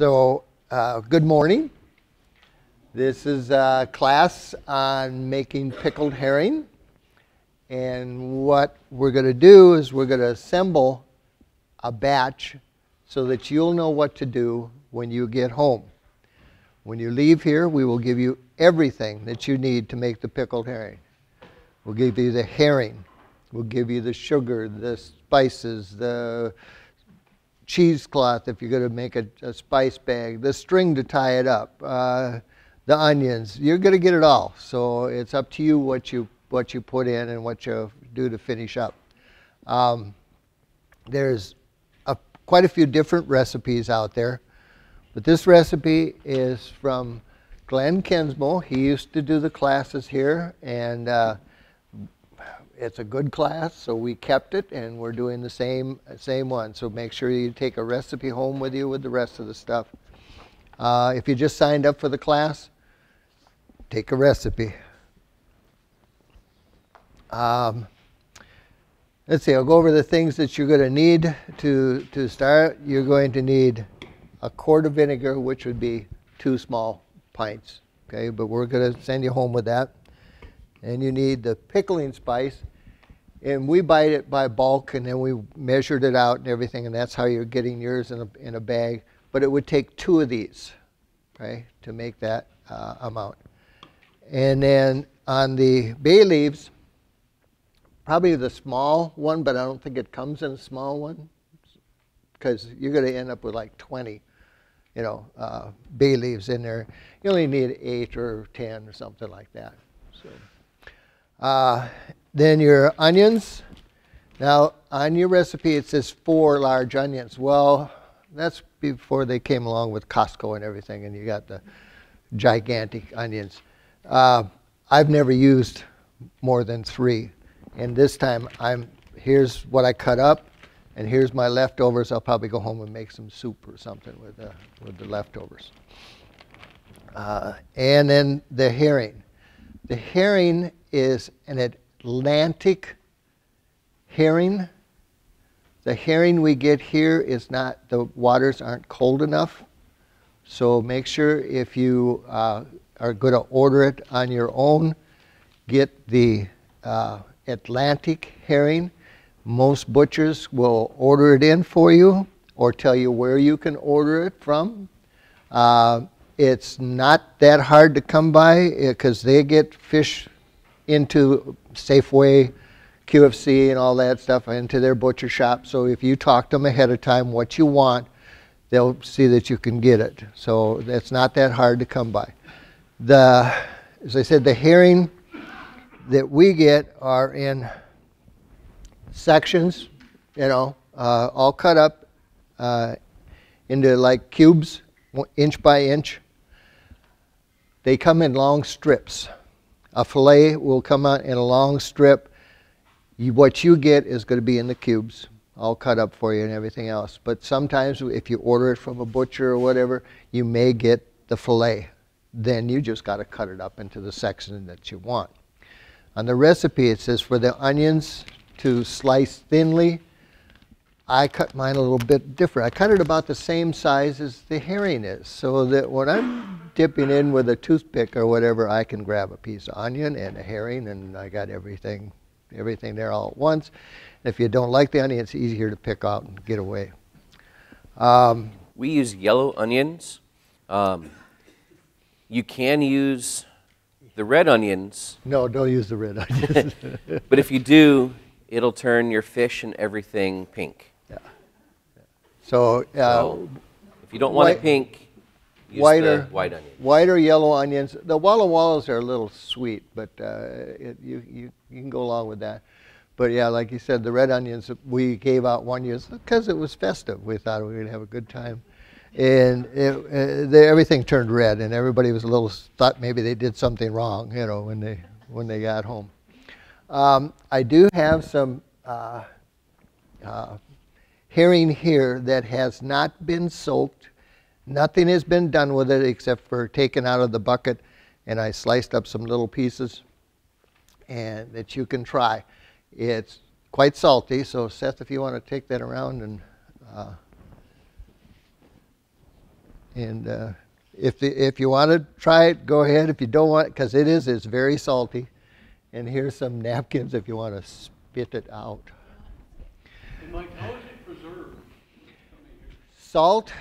So, uh, good morning. This is a class on making pickled herring. And what we're going to do is we're going to assemble a batch so that you'll know what to do when you get home. When you leave here, we will give you everything that you need to make the pickled herring. We'll give you the herring. We'll give you the sugar, the spices, the cheesecloth if you're going to make a, a, spice bag, the string to tie it up, uh, the onions. You're going to get it all. So it's up to you what you what you put in and what you do to finish up. Um, there's a, quite a few different recipes out there, but this recipe is from Glenn Kensmo. He used to do the classes here, and uh, it's a good class, so we kept it, and we're doing the same same one. So make sure you take a recipe home with you with the rest of the stuff. Uh, if you just signed up for the class, take a recipe. Um, let's see, I'll go over the things that you're going to need to, to start. You're going to need a quart of vinegar, which would be two small pints. Okay, but we're going to send you home with that. And you need the pickling spice, and we buy it by bulk and then we measured it out and everything and that's how you're getting yours in a, in a bag. But it would take two of these okay to make that uh, amount. And then on the bay leaves probably the small one but i don't think it comes in a small one because you're going to end up with like 20 you know uh, bay leaves in there. You only need eight or ten or something like that so uh, then your onions. Now, on your recipe, it says four large onions. Well, that's before they came along with Costco and everything, and you got the gigantic onions. Uh, I've never used more than three. And this time, I'm here's what I cut up, and here's my leftovers. I'll probably go home and make some soup or something with the, with the leftovers. Uh, and then the herring. The herring is an Atlantic herring. The herring we get here is not, the waters aren't cold enough. So make sure if you uh, are going to order it on your own, get the uh, Atlantic herring. Most butchers will order it in for you or tell you where you can order it from. Uh, it's not that hard to come by because they get fish into Safeway, QFC, and all that stuff into their butcher shop. So if you talk to them ahead of time what you want, they'll see that you can get it. So it's not that hard to come by. The, as I said, the herring that we get are in sections, you know, uh, all cut up uh, into like cubes, inch by inch. They come in long strips. A fillet will come out in a long strip. You, what you get is going to be in the cubes, all cut up for you and everything else. But sometimes if you order it from a butcher or whatever, you may get the fillet. Then you just got to cut it up into the section that you want. On the recipe, it says for the onions to slice thinly. I cut mine a little bit different. I cut it about the same size as the herring is, so that when I'm dipping in with a toothpick or whatever, I can grab a piece of onion and a herring, and I got everything, everything there all at once. If you don't like the onion, it's easier to pick out and get away. Um, we use yellow onions. Um, you can use the red onions. No, don't use the red onions. but if you do, it'll turn your fish and everything pink. Yeah. So, uh, so if you don't want white, it pink, whiter, white onion. White or yellow onions. The Walla Wallas are a little sweet, but uh, it, you, you, you can go along with that. But yeah, like you said, the red onions we gave out one year because it was festive. We thought we would have a good time. And it, uh, they, everything turned red, and everybody was a little thought maybe they did something wrong, you know, when they when they got home. Um, I do have some uh, uh, herring here that has not been soaked Nothing has been done with it except for taken out of the bucket and I sliced up some little pieces and that you can try. It's quite salty, so Seth, if you want to take that around and uh, And uh, if, the, if you want to try it, go ahead. If you don't want because it is, it's very salty. And here's some napkins if you want to spit it out. And Mike, how is it preserved? Salt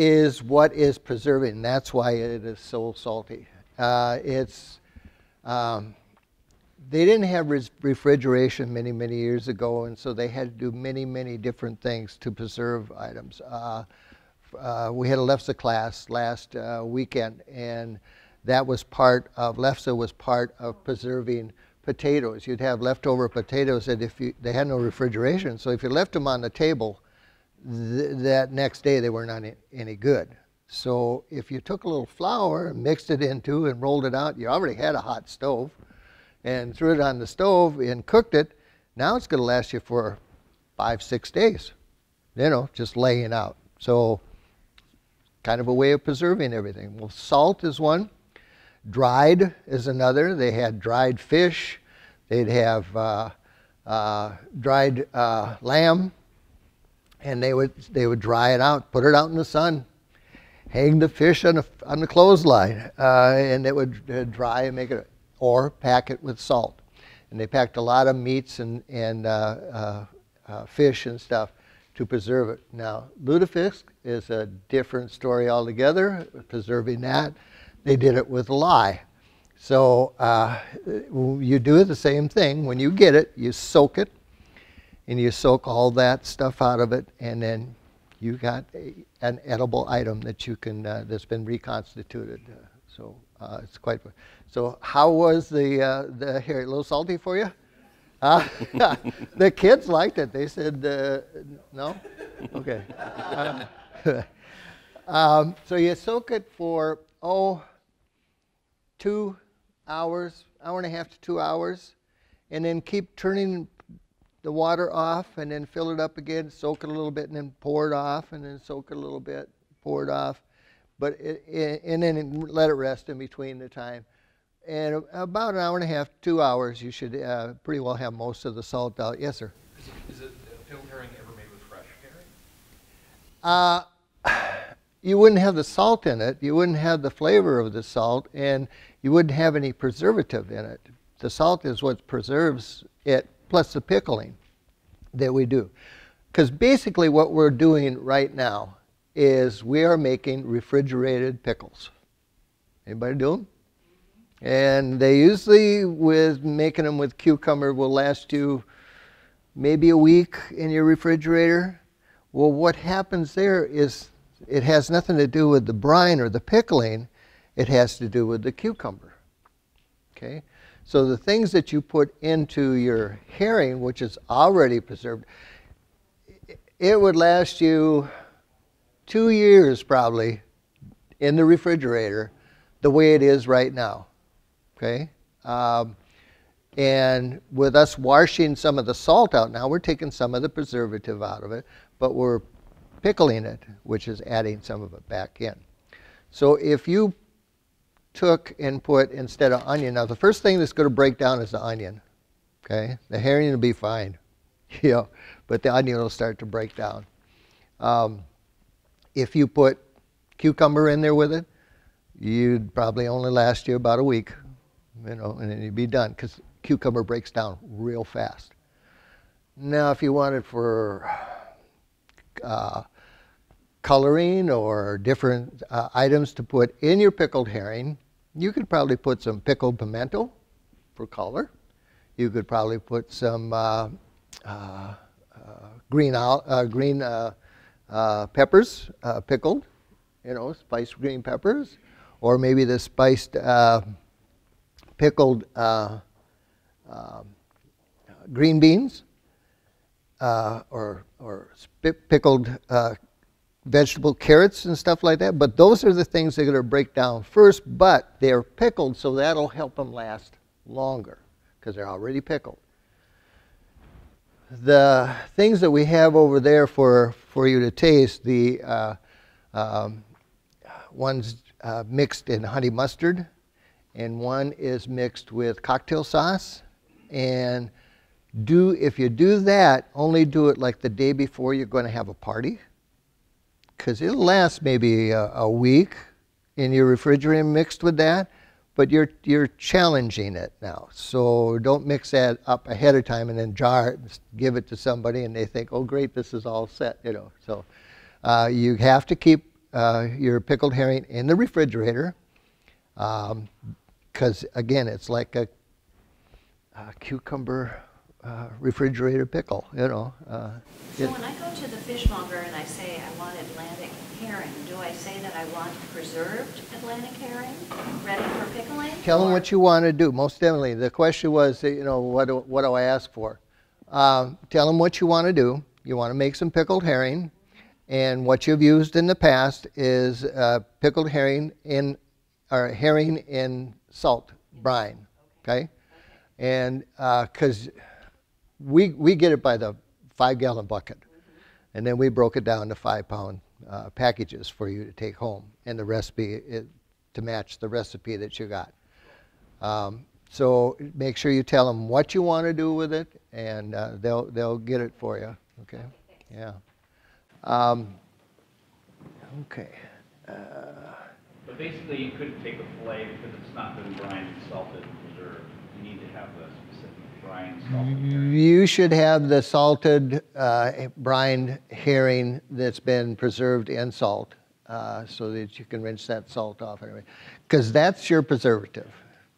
is what is preserving. That's why it is so salty. Uh, it's um, they didn't have refrigeration many many years ago, and so they had to do many many different things to preserve items. Uh, uh, we had a lefse class last uh, weekend, and that was part of lefse was part of preserving potatoes. You'd have leftover potatoes, and if you, they had no refrigeration, so if you left them on the table th- that next day they were not any, good. So if you took a little flour and mixed it into and rolled it out, you already had a hot stove, and threw it on the stove and cooked it. Now it's going to last you for five, six days. You know, just laying out. So kind of a way of preserving everything. Well, salt is one. Dried is another. They had dried fish. They'd have uh, uh, dried uh, lamb and they would they would dry it out, put it out in the sun, hang the fish on the on the clothesline, uh, and it would uh, dry and make it, or pack it with salt. And they packed a lot of meats and and uh, uh, uh fish and stuff to preserve it. Now lutefisk is a different story altogether. Preserving that, they did it with lye. So uh, you do the same thing. When you get it, you soak it and you soak all that stuff out of it, and then you got a, an edible item that you can uh, that's been reconstituted. Uh, so uh, it's quite. So how was the uh, the hair? A little salty for you? Uh, the kids liked it. They said uh, no. Okay. um, so you soak it for oh two hours, hour and a half to two hours, and then keep turning the water off and then fill it up again, soak it a little bit, and then pour it off, and then soak it a little bit, pour it off. But it, it, and then let it rest in between the time. And about an hour and a half, two hours, you should uh, pretty well have most of the salt out. Yes, sir. Is it, is it pickled herring ever made with fresh herring? Uh, you wouldn't have the salt in it. You wouldn't have the flavor of the salt, and you wouldn't have any preservative in it. The salt is what preserves it plus the pickling that we do. Because basically what we're doing right now is we are making refrigerated pickles. Anybody do them? And they usually, with making them with cucumber, will last you maybe a week in your refrigerator. Well, what happens there is it has nothing to do with the brine or the pickling. It has to do with the cucumber. Okay? So the things that you put into your herring, which is already preserved, it would last you two years probably in the refrigerator the way it is right now. Okay? Um, and with us washing some of the salt out now, we're taking some of the preservative out of it, but we're pickling it, which is adding some of it back in. So if you took and put instead of onion. Now, the first thing that's going to break down is the onion. Okay, the herring will be fine, you know, but the onion will start to break down. Um, if you put cucumber in there with it, you'd probably only last you about a week, you know, and then you'd be done because cucumber breaks down real fast. Now, if you wanted for uh, coloring or different uh, items to put in your pickled herring, you could probably put some pickled pimento for color. You could probably put some uh, uh, uh green, uh, green uh, peppers pickled, you know, spiced green peppers, or maybe the spiced pickled green beans, or, or pickled vegetable carrots and stuff like that. But those are the things they're going to break down first, but they're pickled, so that'll help them last longer because they're already pickled. The things that we have over there for, for you to taste, the uh, um, one's uh, mixed in honey mustard, and one is mixed with cocktail sauce. And do if you do that, only do it like the day before you're going to have a party because it'll last maybe a, a week in your refrigerator mixed with that, but you're you're challenging it now. So don't mix that up ahead of time and then jar it and give it to somebody and they think, oh great, this is all set, you know. So uh, you have to keep uh, your pickled herring in the refrigerator because again, it's like a, a cucumber uh, refrigerator pickle, you know. Uh, So it- when I go to the fishmonger and I say I want Atlantic herring, do I say that I want preserved Atlantic herring, ready for pickling? Tell them what you want to do, most definitely. The question was, you know, what do, what do I ask for? Um, tell them what you want to do. You want to make some pickled herring, and what you've used in the past is uh, pickled herring in, or herring in salt brine, okay? And because we we get it by the five gallon bucket, and then we broke it down to five pound uh, packages for you to take home, and the recipe is to match the recipe that you got. Um, so make sure you tell them what you want to do with it, and uh, they'll they'll get it for you. Okay, yeah. Um, okay. But basically, you couldn't take a fillet because it's not been brined and salted and preserved. You need to have the specific brine salted. You should have the salted uh, brine herring that's been preserved in salt, uh, so that you can rinse that salt off anyway, because that's your preservative.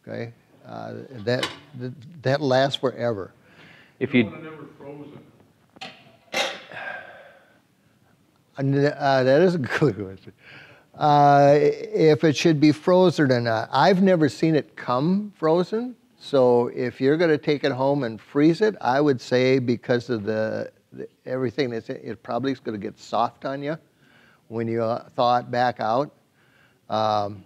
Okay, uh, that that lasts forever. If You you, want it never frozen. Uh, that is a good question. Uh, if it should be frozen or not, I've never seen it come frozen. So if you're going to take it home and freeze it, I would say because of the, the everything that's it probably is going to get soft on you when you uh, thaw it back out. Um,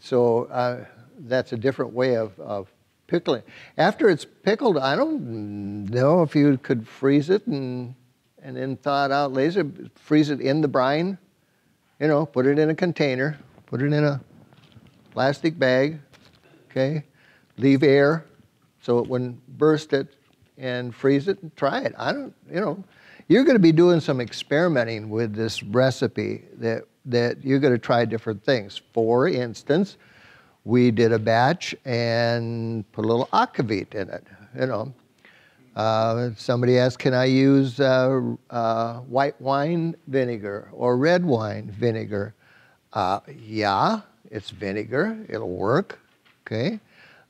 so uh, that's a different way of, of pickling. After it's pickled, I don't know if you could freeze it and and then thaw it out later. Freeze it in the brine. You know, put it in a container. Put it in a plastic bag. Okay, leave air so it wouldn't burst it, and freeze it and try it. I don't, you know, you're going to be doing some experimenting with this recipe that that you're going to try different things. For instance, we did a batch and put a little aquavit in it. You know, uh, somebody asked, can I use uh, uh, white wine vinegar or red wine vinegar? Uh, yeah, it's vinegar. It'll work. Okay.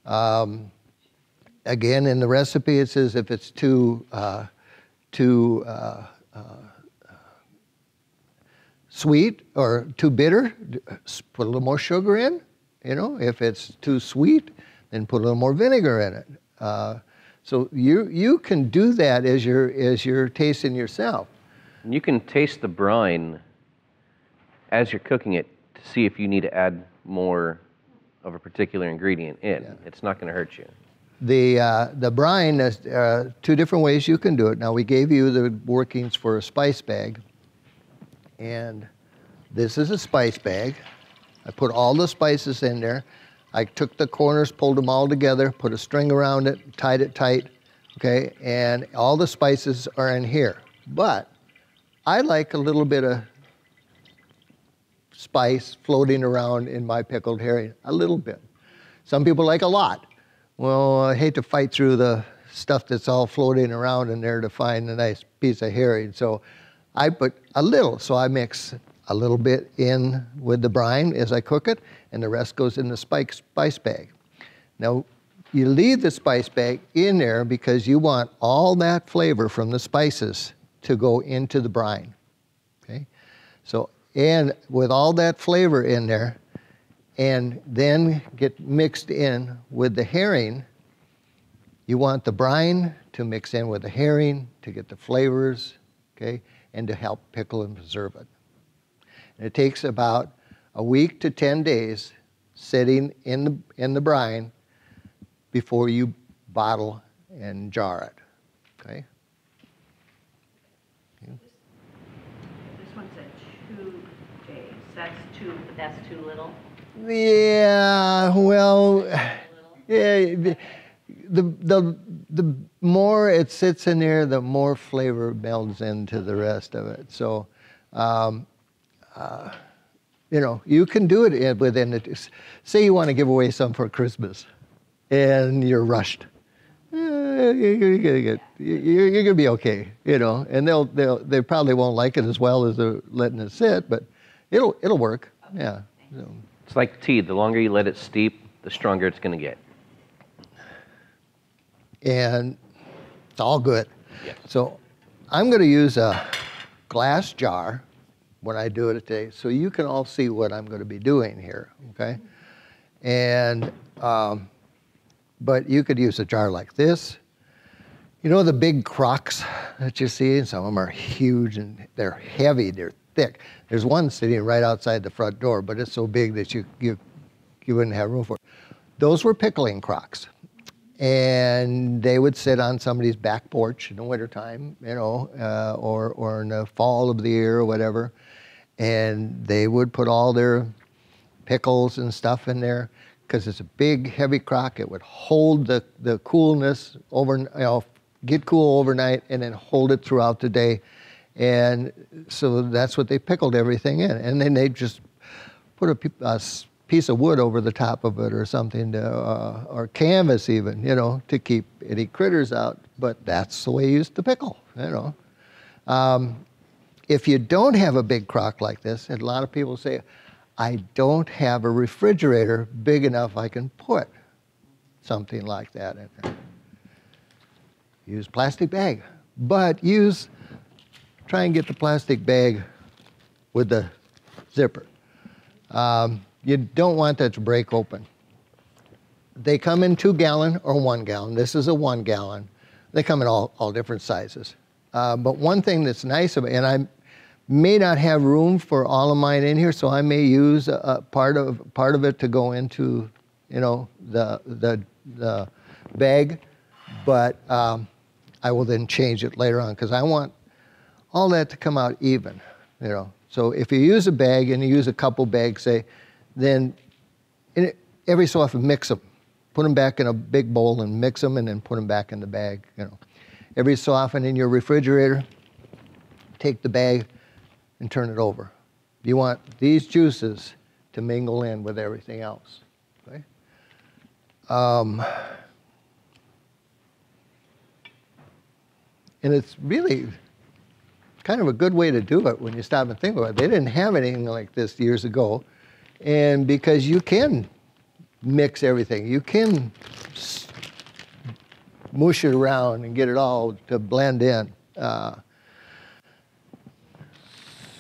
Um, again, in the recipe, it says if it's too uh, too uh, uh, sweet or too bitter, put a little more sugar in. You know, if it's too sweet, then put a little more vinegar in it. Uh, so you you can do that as you're as you're tasting yourself. you can taste the brine as you're cooking it to see if you need to add more of a particular ingredient in. It's not going to hurt you. The uh, the brine is uh, two different ways you can do it. Now we gave you the workings for a spice bag, and this is a spice bag. I put all the spices in there. I took the corners, pulled them all together, put a string around it, tied it tight. Okay, and all the spices are in here. But I like a little bit of spice floating around in my pickled herring, a little bit. Some people like a lot. Well, I hate to fight through the stuff that's all floating around in there to find a nice piece of herring. So I put a little. So I mix a little bit in with the brine as I cook it, and the rest goes in the spice bag. Now, you leave the spice bag in there because you want all that flavor from the spices to go into the brine. Okay? So, and with all that flavor in there, and then get mixed in with the herring, you want the brine to mix in with the herring to get the flavors, okay, and to help pickle and preserve it. And it takes about a week to 10 days sitting in the, in the brine before you bottle and jar it, okay? This one's at two days. That's too, that's too little? Yeah, well, yeah, the, the, the, more it sits in there, the more flavor melds into the rest of it. So, um, uh, you know, you can do it within the, say you want to give away some for Christmas and you're rushed. Eh, you- You're gonna get, you- you're, you're gonna be okay, you know, and they'll, they'll, they probably won't like it as well as they're letting it sit, but it'll, it'll work, yeah. so. It's like tea. The longer you let it steep, the stronger it's going to get. and it's all good. Yes. So I'm going to use a glass jar when I do it today, so you can all see what I'm going to be doing here. Okay, and um, but you could use a jar like this. You know the big crocks that you see, some of them are huge and they're heavy, they're thick. There's one sitting right outside the front door, but it's so big that you you you wouldn't have room for it. Those were pickling crocks and they would sit on somebody's back porch in the wintertime, you know, uh, or, or in the fall of the year or whatever, and they would put all their pickles and stuff in there because it's a big, heavy crock. It would hold the, the coolness over, you know, get cool overnight and then hold it throughout the day. And so that's what they pickled everything in. And then they just put a, a piece of wood over the top of it or something, to, uh, or canvas even, you know, to keep any critters out. But that's the way you used to pickle, you know. Um, if you don't have a big crock like this, and a lot of people say, I don't have a refrigerator big enough I can put something like that in there. Use plastic bag, but use, try and get the plastic bag with the zipper. Um, you don't want that to break open. They come in two gallon or one gallon. This is a one gallon. They come in all, all different sizes. Uh, but one thing that's nice about, and I may not have room for all of mine in here, so I may use a, a part of part of it to go into, you know, the the the bag, but um, I will then change it later on because I want all that to come out even, you know. So if you use a bag and you use a couple bags, say, then it, every so often mix them. Put them back in a big bowl and mix them and then put them back in the bag, you know. Every so often in your refrigerator, take the bag and turn it over. You want these juices to mingle in with everything else. Okay? Um, and it's really kind of a good way to do it when you stop and think about it. They didn't have anything like this years ago. And because you can mix everything, you can mush it around and get it all to blend in. Uh,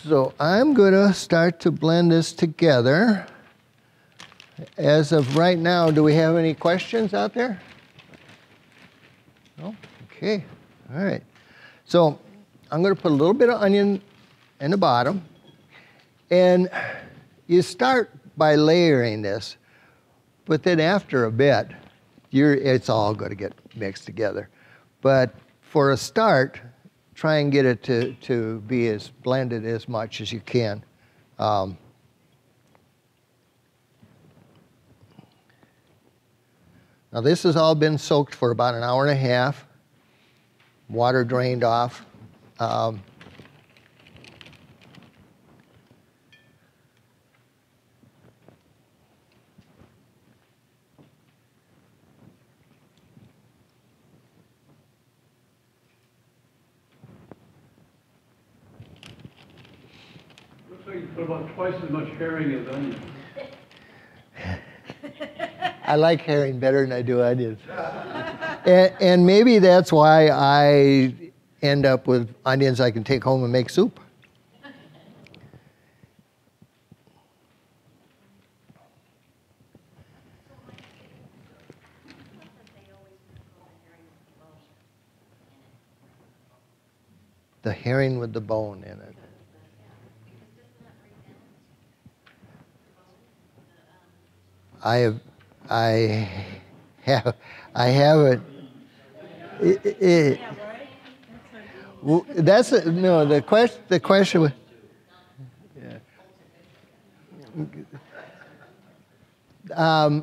so I'm going to start to blend this together. As of right now, do we have any questions out there? No? Okay. All right. So I'm going to put a little bit of onion in the bottom. And you start by layering this, but then after a bit, you're, it's all going to get mixed together. But for a start, try and get it to, to be as blended as much as you can. Um, now, this has all been soaked for about an hour and a half, water drained off. Um, Looks like you put about twice as much herring as onion. I like herring better than I do onions. and, and maybe that's why I end up with onions I can take home and make soup. The herring with the bone in it. I have, I have, I haven't. i- i- i- Well, That's a, no. The question. The question was. Yeah. Um,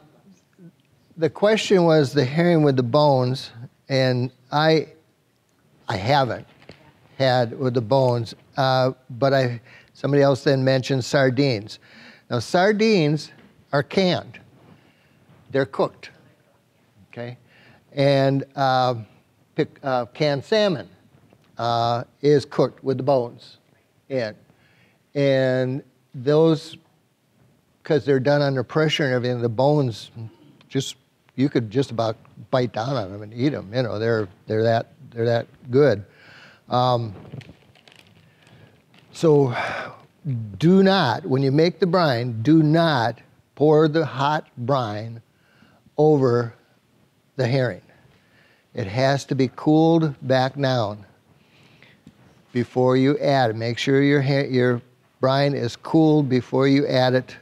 the question was the herring with the bones, and I, I haven't had with the bones. Uh, but I, somebody else then mentioned sardines. Now sardines are canned. They're cooked. Okay, and uh, pick, uh, canned salmon uh, is cooked with the bones in, and those because they're done under pressure and everything, the bones just you could just about bite down on them and eat them. You know, they're they're that they're that good. Um, so, do not when you make the brine, do not pour the hot brine over the herring. It has to be cooled back down before you add it. Make sure your ha- your brine is cooled before you add it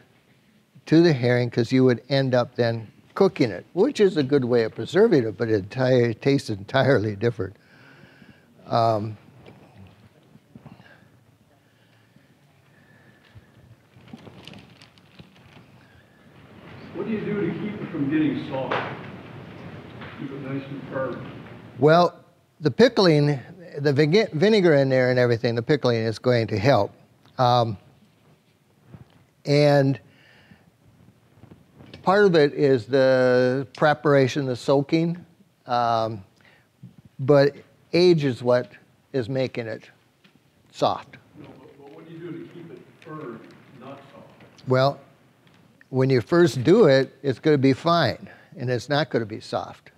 to the herring because you would end up then cooking it, which is a good way of preserving it, but it, entire, it tastes entirely different. Um, What do you do to keep it from getting soft? Keep it nice and firm. well, the pickling, the vinegar in there and everything, the pickling is going to help. Um, and part of it is the preparation, the soaking, um, but age is what is making it soft. No, but, but what do you do to keep it firm, not soft? Well, when you first do it, it's going to be fine and it's not going to be soft.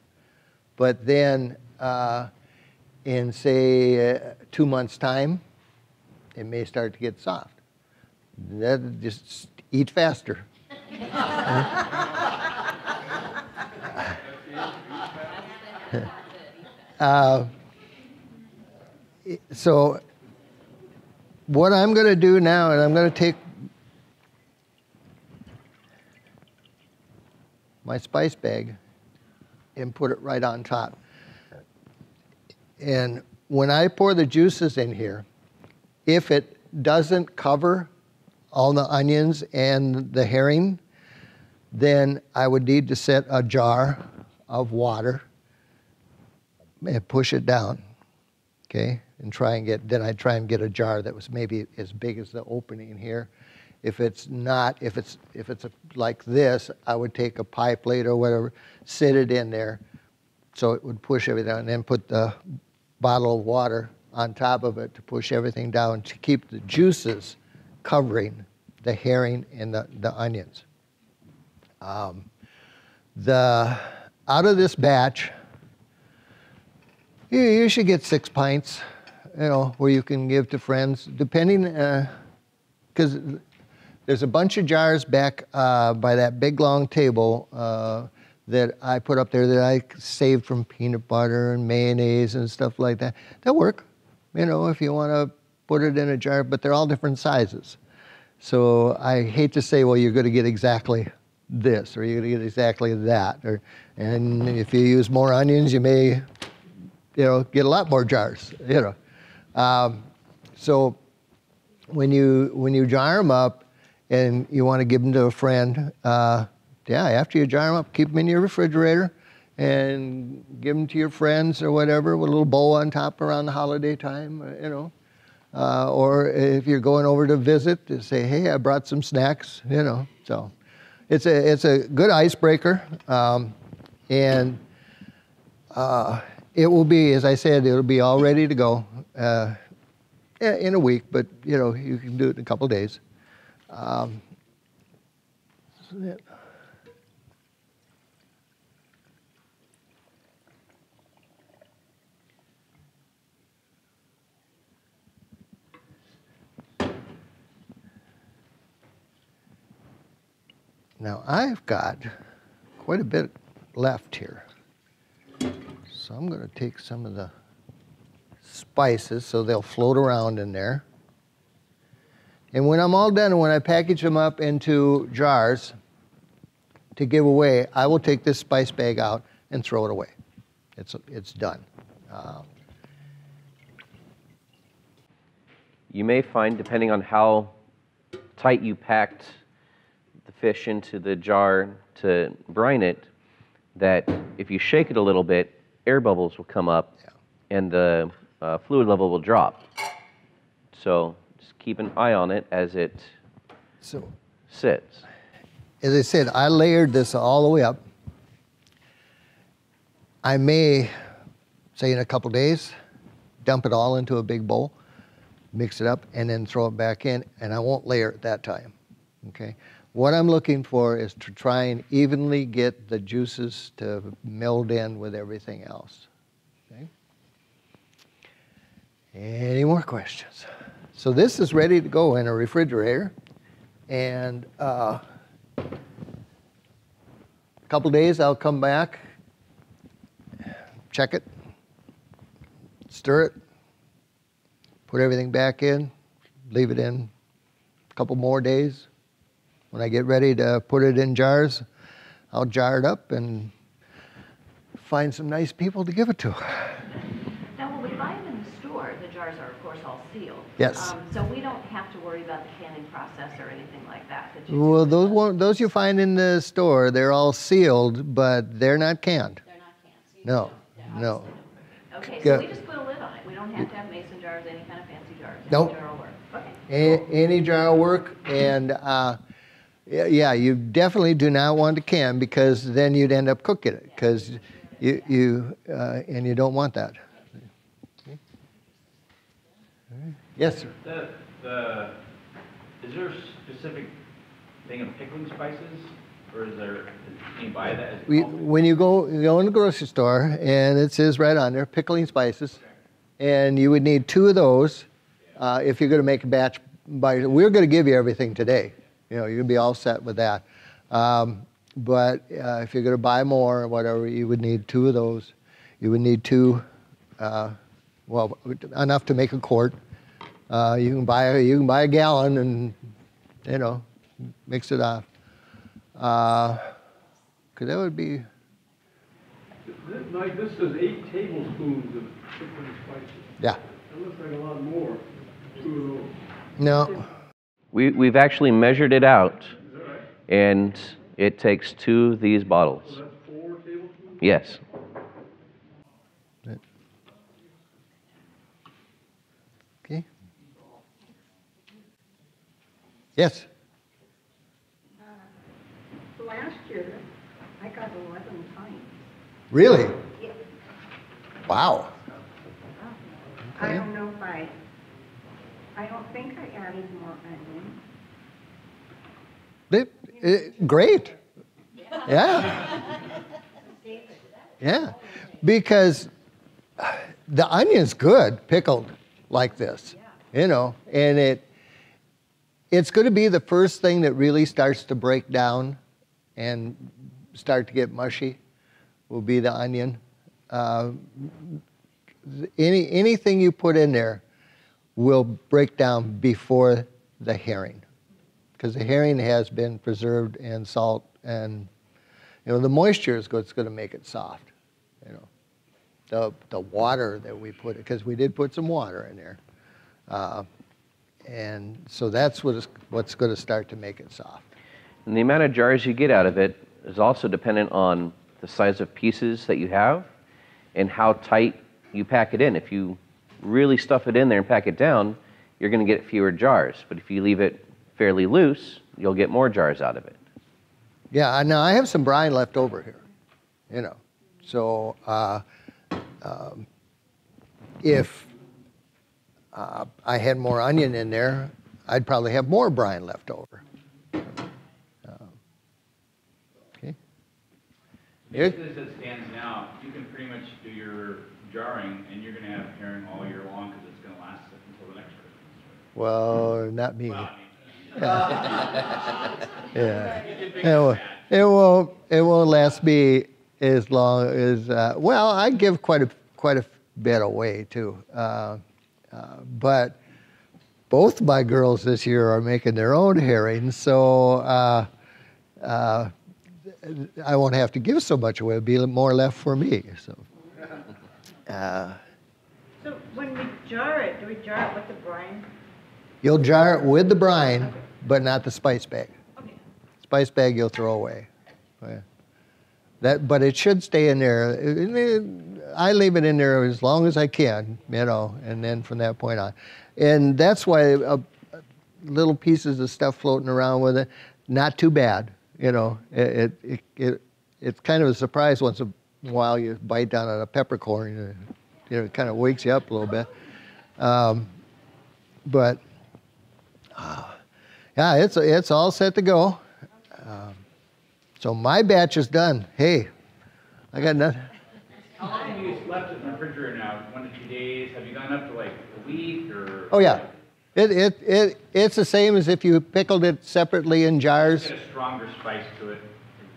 But then, uh, in say uh, two months' time, it may start to get soft. That just eat faster. uh, so, what I'm going to do now, and I'm going to take my spice bag and put it right on top. And when I pour the juices in here, if it doesn't cover all the onions and the herring, then I would need to set a jar of water and push it down. Okay? And try and get, then I'd try and get a jar that was maybe as big as the opening here. If it's not, if it's, if it's a, like this, I would take a pie plate or whatever, sit it in there so it would push everything, and then put the bottle of water on top of it to push everything down to keep the juices covering the herring and the, the onions. Um, the out of this batch, you, you should get six pints, you know, where you can give to friends, depending, because there's a bunch of jars back uh, by that big long table uh, that I put up there that I saved from peanut butter and mayonnaise and stuff like that. They'll work, you know, if you want to put it in a jar, but they're all different sizes. So I hate to say, well, you're going to get exactly this or you're going to get exactly that. Or, and if you use more onions, you may, you know, get a lot more jars, you know. Um, so when you, when you jar them up and you want to give them to a friend, uh, yeah, after you jar them up, keep them in your refrigerator and give them to your friends or whatever with a little bowl on top around the holiday time, uh, you know. Uh, or if you're going over to visit, to say, hey, I brought some snacks, you know. So it's a, it's a good icebreaker. Um, and uh, it will be, as I said, it'll be all ready to go uh, in a week, but you know, you can do it in a couple days. Um, Now I've got quite a bit left here. So I'm going to take some of the spices so they'll float around in there. And when I'm all done, when I package them up into jars to give away, I will take this spice bag out and throw it away. It's, it's done. Um, You may find, depending on how tight you packed the fish into the jar to brine it, that if you shake it a little bit, air bubbles will come up Yeah. and the uh, fluid level will drop. So just keep an eye on it as it So, sits. as I said, I layered this all the way up. I may, say in a couple days, dump it all into a big bowl, mix it up, and then throw it back in, and I won't layer it that time. Okay? What I'm looking for is to try and evenly get the juices to meld in with everything else. Okay? Any more questions? So this is ready to go in a refrigerator, and uh, a couple days I'll come back, check it, stir it, put everything back in, leave it in a couple more days. When I get ready to put it in jars, I'll jar it up and find some nice people to give it to. Now, when we buy them in the store, the jars are, of course, all sealed. Yes. Um, So we don't have to worry about the canning process or anything like that. that Well, those one, those you find in the store, they're all sealed, but they're not canned. They're not canned, so No, no. Okay, Yeah. so we just put a lid on it. We don't have to have mason jars, any kind of fancy jars. Any Nope. jar will work. Okay. A- Any jar will work, and uh, yeah, yeah, you definitely do not want to can because then you'd end up cooking it because you, you uh, and you don't want that. Okay. Right. Yes, sir. The, the, is there a specific thing of pickling spices? Or is there, can you buy that? as We, when you go you go in the grocery store and it says right on there pickling spices, and you would need two of those uh, if you're going to make a batch. By we're going to give you everything today. You know to be all set with that. Um, but uh, if you're going to buy more or whatever, you would need two of those. You would need two, uh, well, enough to make a quart. Uh, you can buy you can buy a gallon and you know mix it up. Because that would be This, Mike, this says eight tablespoons of pickling spices. yeah. That looks like a lot more, two of those. No. We, we've actually measured it out, and it takes two of these bottles. So that's four tablespoons? Yes. Okay. Yes. Uh, last year, I got 11 pints. Really? Yes. Wow. I don't know if I, I don't think I added more onion. They- eh, great. Yeah. Yeah. Because the onion's good pickled like this, you know, and it it's going to be the first thing that really starts to break down and start to get mushy will be the onion. Uh, any anything you put in there will break down before the herring because the herring has been preserved in salt and you know the moisture is what's going to make it soft you know. The the water that we put because we did put some water in there uh, and so that's what is, what's going to start to make it soft. And the amount of jars you get out of it is also dependent on the size of pieces that you have and how tight you pack it in. If you really stuff it in there and pack it down, you're going to get fewer jars. But if you leave it fairly loose, you'll get more jars out of it. yeah I- now i have some brine left over here you know so uh, um, if uh, i had more onion in there i'd probably have more brine left over Uh, okay Eric? Basically, as it stands now, you can pretty much do your jarring, and you're gonna have herring all year long, because it's gonna last until the next Christmas. Well, not me. Well, mean, Yeah. It will, it will, it won't last me as long as, uh, well, I give quite a, quite a bit away too. Uh, uh, but both my girls this year are making their own herrings, so uh, uh, I won't have to give so much away. It'll be more left for me, so. Uh, So when we jar it, do we jar it with the brine? You'll jar it with the brine, but not the spice bag. Okay. Spice bag you'll throw away. Yeah. That, but it should stay in there. And it- I leave it in there as long as I can, you know, and then from that point on. And that's why uh, little pieces of stuff floating around with it, not too bad, you know. It, it, it, it it's kind of a surprise once a while you bite down on a peppercorn, you know, you know, it kind of wakes you up a little bit. Um, but uh, yeah, it's it's all set to go. Um, so my batch is done. Hey, I got nothing. How long have you left it in the refrigerator now? One to two days? Have you gone up to like a week or? Oh yeah, it it it it's the same as if you pickled it separately in jars. A stronger spice to it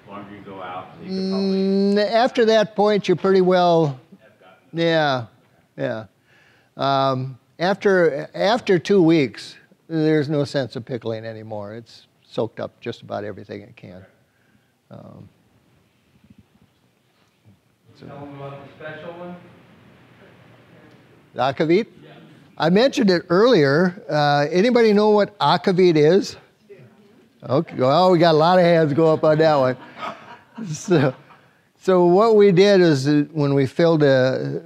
the longer you go out, so you can probably Mm, after that point, you're pretty well. Yeah, yeah. Um, after after two weeks, there's no sense of pickling anymore. It's soaked up just about everything it can. Um, Tell them about the special one. the akavit. I mentioned it earlier. Uh, anybody know what akavit is? Okay. Well, we got a lot of hands go up on that one. So, so what we did is when we filled uh,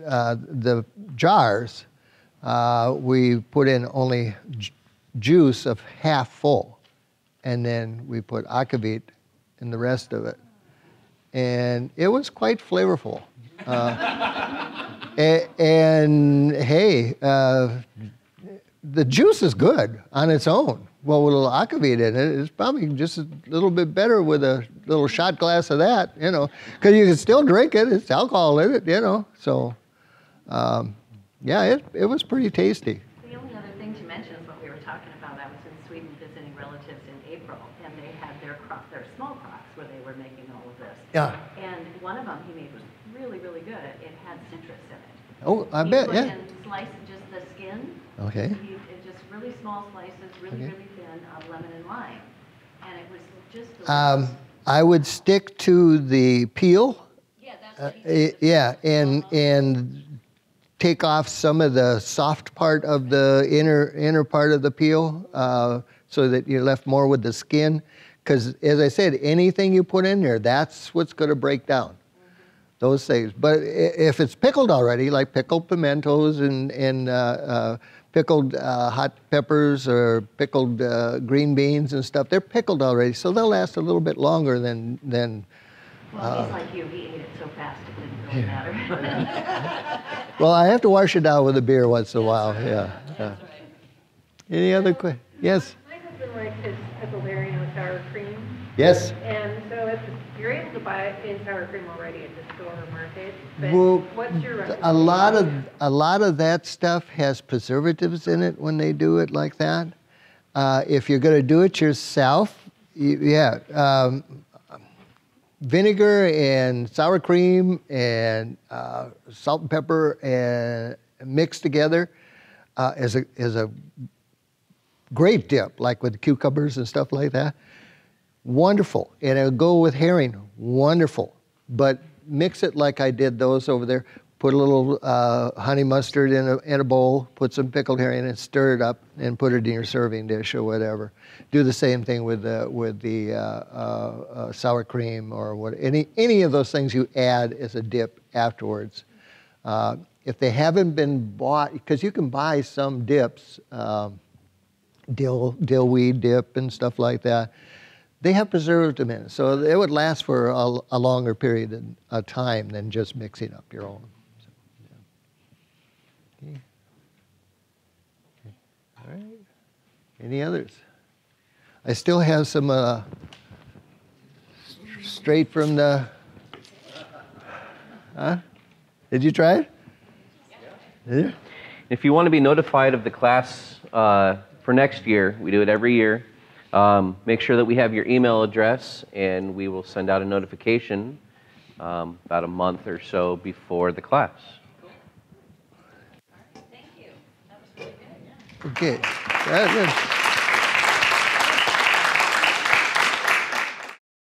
uh, the jars, uh, we put in only j- juice of half full, and then we put akavit in the rest of it, and it was quite flavorful. Uh, a- and hey, uh, the juice is good on its own. Well, with a little akavit in it, it's probably just a little bit better with a little shot glass of that, you know, because you can still drink it. It's alcohol in it, you know. So, um, yeah, it, it was pretty tasty. The only other thing to mention is what we were talking about. I was in Sweden visiting relatives in April, and they had their crop, their small crops where they were making all of this. Yeah. And one of them he made was really, really good. It had citrus in it. Oh, I bet, yeah. in slice just the skin. Okay. He, it just really small slices, really, Okay. really thin of lemon and lime, and it was just. Um, I would stick to the peel. yeah, that's Uh, eh, yeah, and and take off some of the soft part of the inner inner part of the peel, uh, so that you're left more with the skin. Because as I said, anything you put in there, that's what's going to break down. Those things. But if it's pickled already, like pickled pimentos and and uh, uh, pickled uh, hot peppers or pickled uh, green beans and stuff, they're pickled already, so they'll last a little bit longer than than Well, he's like you. He ate it so fast it didn't really matter. Well, I have to wash it down with a beer once in a while. Yeah. yeah. Any other questions? Yes. My husband likes his pickled herring with sour cream, Yes. and so if you're able to buy it in sour cream already at the store or market, but Well, what's your? A lot of a lot of that stuff has preservatives in it when they do it like that. Uh, if you're going to do it yourself, you, yeah, um, vinegar and sour cream and uh, salt and pepper and mixed together uh, is a is a great dip, like with cucumbers and stuff like that. Wonderful. And it'll go with herring. Wonderful. But mix it like I did those over there. Put a little uh, honey mustard in a, in a bowl, put some pickled herring in it, stir it up, and put it in your serving dish or whatever. Do the same thing with the, with the uh, uh, uh, sour cream or what, any, any of those things you add as a dip afterwards. Uh, if they haven't been bought, because you can buy some dips, um, dill dill weed dip and stuff like that. They have preserved them in so it would last for a, a longer period of- time than just mixing up your own. So, yeah. Okay. Okay. All right. Any others? I still have some uh, straight from the. Huh? Did you try it? Yeah. If you want to be notified of the class uh, for next year, we do it every year. Um, make sure that we have your email address, and we will send out a notification um, about a month or so before the class. Thank you. That was really good. Okay. That is-